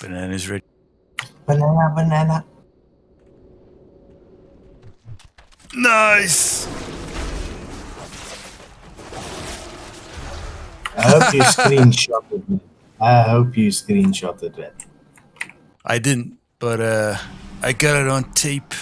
Banana's ready. Banana, banana. Nice. I hope you screenshotted it. I hope you screenshotted it. I didn't, but uh, I got it on tape.